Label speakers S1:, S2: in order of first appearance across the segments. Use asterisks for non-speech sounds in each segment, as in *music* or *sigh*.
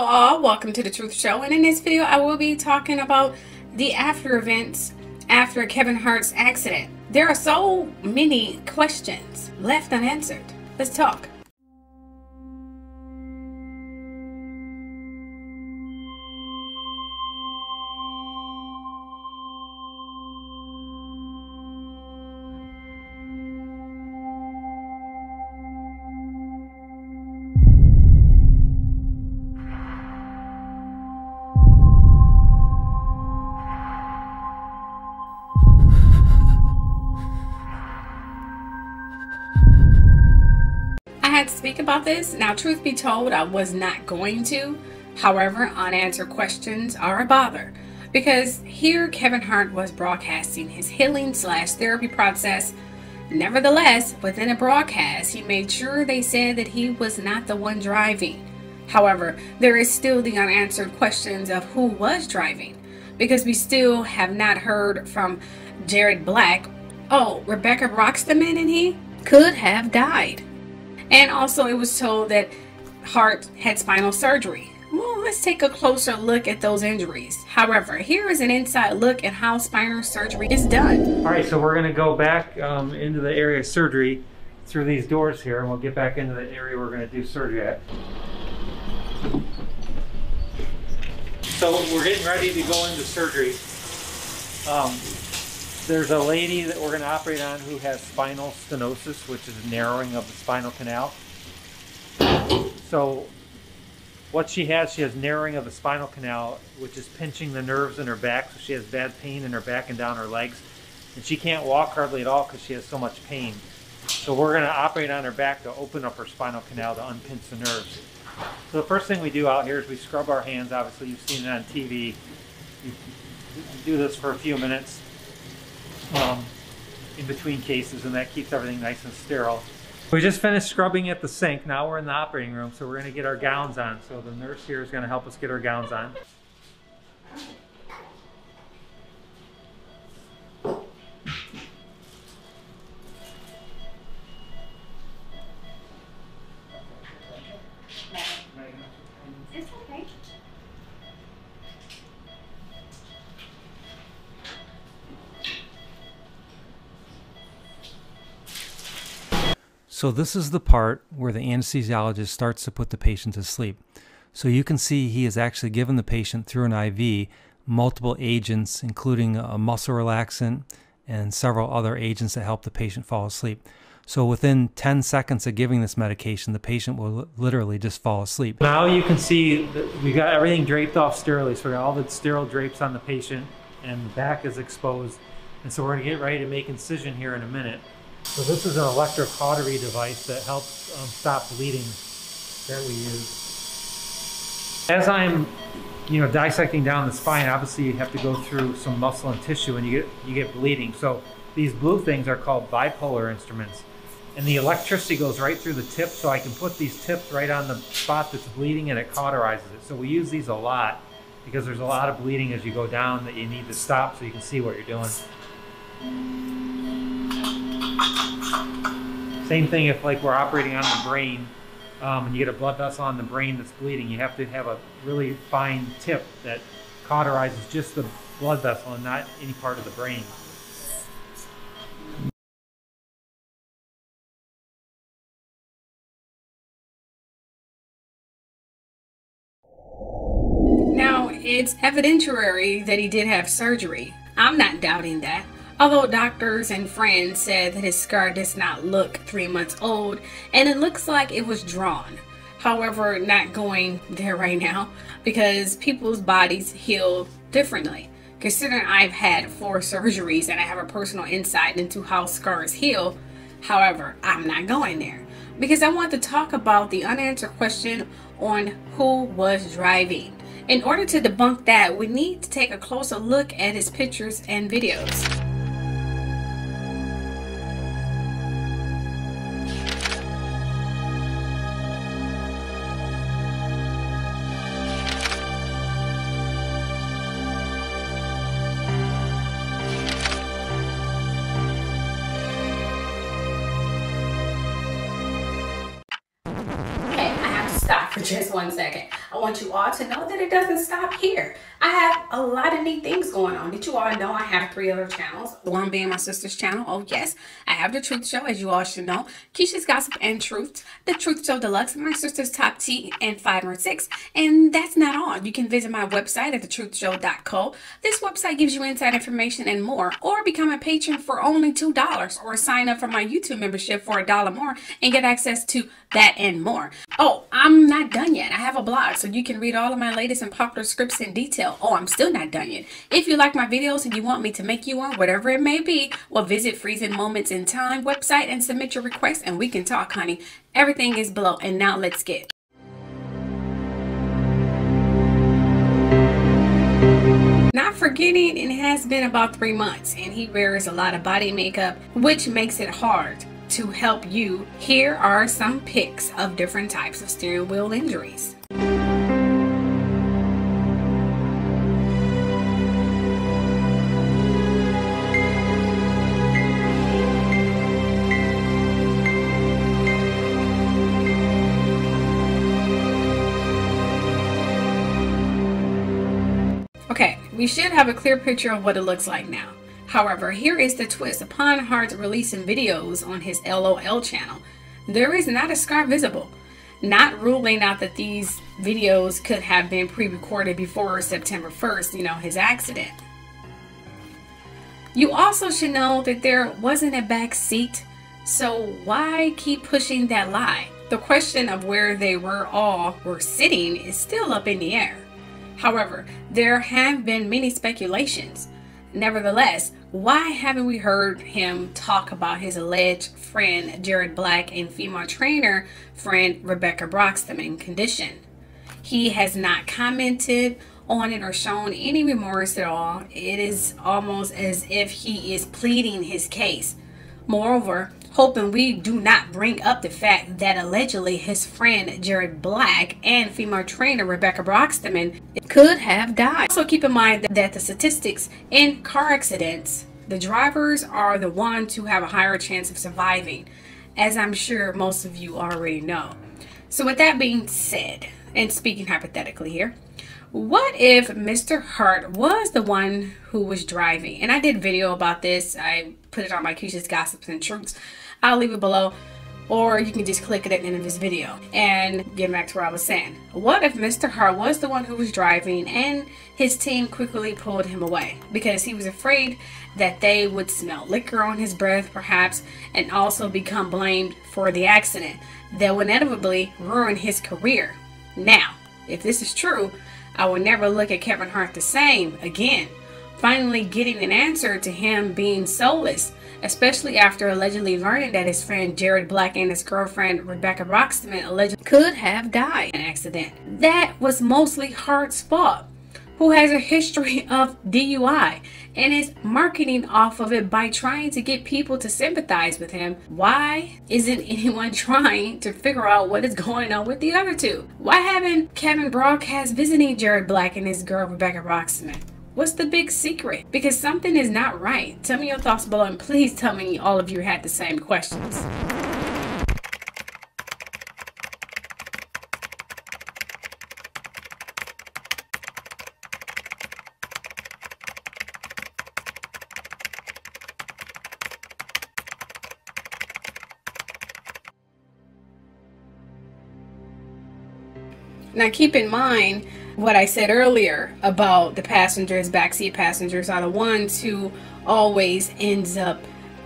S1: All, welcome to the Truth Show and in this video I will be talking about the after events after Kevin Hart's accident. There are so many questions left unanswered. Let's talk. Speak about this. Now, truth be told, I was not going to. However, unanswered questions are a bother because here Kevin Hart was broadcasting his healing slash therapy process. Nevertheless, within a broadcast, he made sure they said that he was not the one driving. However, there is still the unanswered questions of who was driving because we still have not heard from Jared Black. Oh, Rebecca Roxteman and he could have died. And also, it was told that Hart had spinal surgery. Well, let's take a closer look at those injuries. However, here is an inside look at how spinal surgery is done.
S2: All right, so we're going to go back um, into the area of surgery through these doors here, and we'll get back into the area we're going to do surgery at. So we're getting ready to go into surgery. Um, there's a lady that we're going to operate on who has spinal stenosis, which is narrowing of the spinal canal. So what she has, she has narrowing of the spinal canal, which is pinching the nerves in her back. So she has bad pain in her back and down her legs. And she can't walk hardly at all because she has so much pain. So we're going to operate on her back to open up her spinal canal to unpinch the nerves. So the first thing we do out here is we scrub our hands. Obviously, you've seen it on TV. You do this for a few minutes um, in between cases, and that keeps everything nice and sterile. We just finished scrubbing at the sink. Now we're in the operating room, so we're going to get our gowns on. So the nurse here is going to help us get our gowns on. So this is the part where the anesthesiologist starts to put the patient to sleep. So you can see he has actually given the patient through an IV multiple agents, including a muscle relaxant and several other agents that help the patient fall asleep. So within 10 seconds of giving this medication, the patient will literally just fall asleep. Now you can see that we got everything draped off sterilely. So we got all the sterile drapes on the patient and the back is exposed. And so we're gonna get ready to make incision here in a minute. So this is an electrocautery device that helps um, stop bleeding that we use. As I'm, you know, dissecting down the spine, obviously you have to go through some muscle and tissue and you get you get bleeding. So these blue things are called bipolar instruments. And the electricity goes right through the tip, so I can put these tips right on the spot that's bleeding and it cauterizes it. So we use these a lot because there's a lot of bleeding as you go down that you need to stop so you can see what you're doing. Same thing if like we're operating on the brain um, and you get a blood vessel on the brain that's bleeding, you have to have a really fine tip that cauterizes just the blood vessel and not any part of the brain.
S1: Now, it's evidentiary that he did have surgery. I'm not doubting that. Although doctors and friends said that his scar does not look three months old and it looks like it was drawn. However, not going there right now because people's bodies heal differently. Considering I've had four surgeries and I have a personal insight into how scars heal, however, I'm not going there because I want to talk about the unanswered question on who was driving. In order to debunk that, we need to take a closer look at his pictures and videos. Just one second. I want you all to know that it doesn't stop here. I have a lot of neat things going on. Did you all know I have three other channels? One being my sister's channel. Oh, yes. I have The Truth Show, as you all should know. Kisha's Gossip and Truth. The Truth Show Deluxe. My sister's Top Tea and 5 or 6. And that's not all. You can visit my website at thetruthshow.co. This website gives you inside information and more. Or become a patron for only $2. Or sign up for my YouTube membership for a dollar more and get access to that and more. Oh, I'm not done yet. I have a blog so you can read all of my latest and popular scripts in detail. Oh, I'm still not done yet. If you like my videos and you want me to make you one, whatever it may be, well, visit Freezing Moments in Time website and submit your request and we can talk, honey. Everything is below. And now let's get. Not forgetting it has been about three months and he wears a lot of body makeup, which makes it hard to help you. Here are some pics of different types of steering wheel injuries. Should have a clear picture of what it looks like now. However, here is the twist. Upon Hart releasing videos on his LOL channel, there is not a scar visible. Not ruling out that these videos could have been pre-recorded before September 1st, you know, his accident. You also should know that there wasn't a back seat, so why keep pushing that lie? The question of where they were all were sitting is still up in the air. However, there have been many speculations. Nevertheless, why haven't we heard him talk about his alleged friend Jared Black and female trainer friend Rebecca Broxterman condition? He has not commented on it or shown any remorse at all. It is almost as if he is pleading his case. Moreover, hoping we do not bring up the fact that allegedly his friend Jared Black and female trainer Rebecca Broxterman could have died. Also keep in mind that the statistics in car accidents, the drivers are the ones who have a higher chance of surviving, as I'm sure most of you already know. So with that being said, and speaking hypothetically here, what if Mr. Hart was the one who was driving? And I did video about this. I put it on my Kisha's Gossips and Truths. I'll leave it below. Or you can just click it at the end of this video. And get back to where I was saying. What if Mr. Hart was the one who was driving and his team quickly pulled him away? Because he was afraid that they would smell liquor on his breath perhaps and also become blamed for the accident that would inevitably ruin his career. Now, if this is true, I will never look at Kevin Hart the same again. Finally getting an answer to him being soulless, especially after allegedly learning that his friend Jared Black and his girlfriend Rebecca Roxman allegedly could have died in an accident. That was mostly Hart's fault, who has a history of DUI and is marketing off of it by trying to get people to sympathize with him. Why isn't anyone *laughs* trying to figure out what is going on with the other two? Why haven't Kevin broadcast visiting Jared Black and his girl Rebecca Broxterman? What's the big secret? Because something is not right. Tell me your thoughts below and please tell me all of you had the same questions. Now keep in mind what I said earlier about the passengers, backseat passengers are the ones who always ends up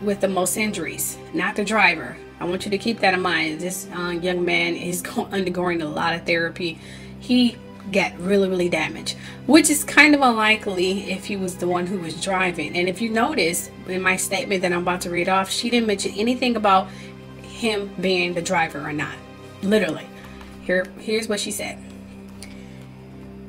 S1: with the most injuries, not the driver. I want you to keep that in mind. This uh, young man is *laughs* undergoing a lot of therapy. He got really, really damaged, which is kind of unlikely if he was the one who was driving. And if you notice in my statement that I'm about to read off, she didn't mention anything about him being the driver or not. Literally. Here, here's what she said.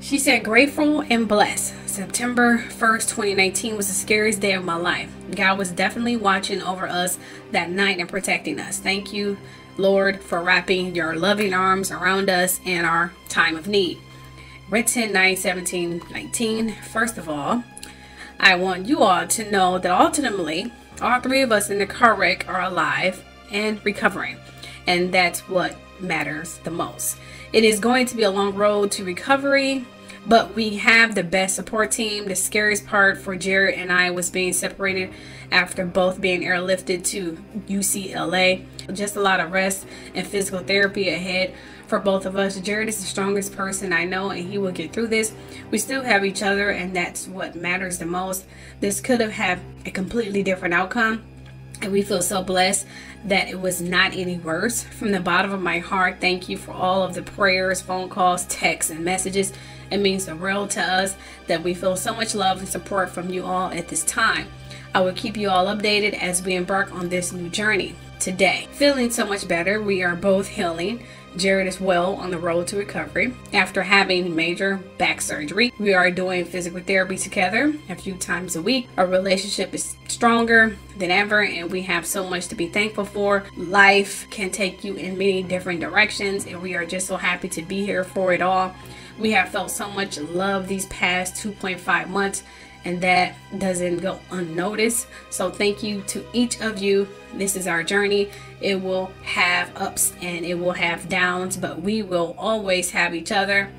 S1: She said, grateful and blessed. September 1st, 2019 was the scariest day of my life. God was definitely watching over us that night and protecting us. Thank you, Lord, for wrapping your loving arms around us in our time of need. Written 9 17 19. First of all, I want you all to know that ultimately, all three of us in the car wreck are alive and recovering. And that's what matters the most. It is going to be a long road to recovery, but we have the best support team. The scariest part for Jared and I was being separated after both being airlifted to UCLA. Just a lot of rest and physical therapy ahead for both of us. Jared is the strongest person I know and he will get through this. We still have each other and that's what matters the most. This could have had a completely different outcome and we feel so blessed that it was not any worse. From the bottom of my heart, thank you for all of the prayers, phone calls, texts, and messages. It means the world to us that we feel so much love and support from you all at this time. I will keep you all updated as we embark on this new journey. Today, feeling so much better, we are both healing. Jared is well on the road to recovery. After having major back surgery, we are doing physical therapy together a few times a week. Our relationship is stronger than ever, and we have so much to be thankful for. Life can take you in many different directions, and we are just so happy to be here for it all. We have felt so much love these past 2.5 months and that doesn't go unnoticed. So thank you to each of you. This is our journey. It will have ups and it will have downs, but we will always have each other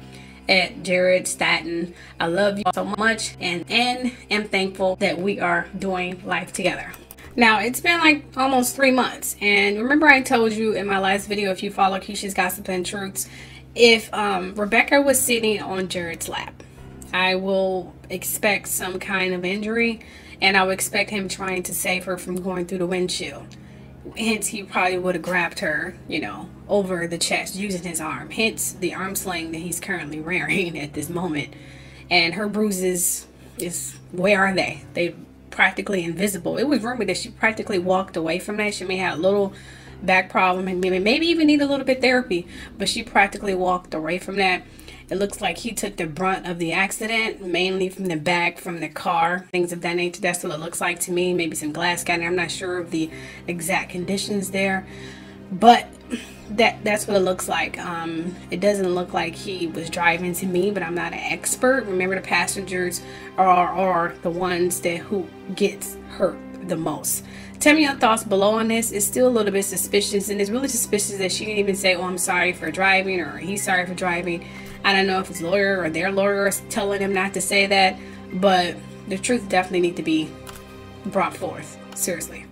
S1: at Jared Staten. I love you so much and, and am thankful that we are doing life together. Now, it's been like almost three months. And remember I told you in my last video, if you follow Kisha's Gossip and Truths, if um, Rebecca was sitting on Jared's lap, I will expect some kind of injury and I would expect him trying to save her from going through the windshield. Hence, he probably would have grabbed her, you know, over the chest using his arm. Hence, the arm sling that he's currently wearing *laughs* at this moment. And her bruises is where are they? They practically invisible. It was rumored that she practically walked away from that. She may have a little back problem and maybe, maybe even need a little bit therapy, but she practically walked away from that. It looks like he took the brunt of the accident, mainly from the back, from the car, things of that nature. That's what it looks like to me. Maybe some glass scattering. I'm not sure of the exact conditions there, but that that's what it looks like. Um, it doesn't look like he was driving to me, but I'm not an expert. Remember, the passengers are are the ones that who gets hurt the most. Tell me your thoughts below on this. It's still a little bit suspicious, and it's really suspicious that she didn't even say, "Oh, I'm sorry for driving," or "He's sorry for driving." I don't know if his lawyer or their lawyer is telling him not to say that, but the truth definitely need to be brought forth. Seriously.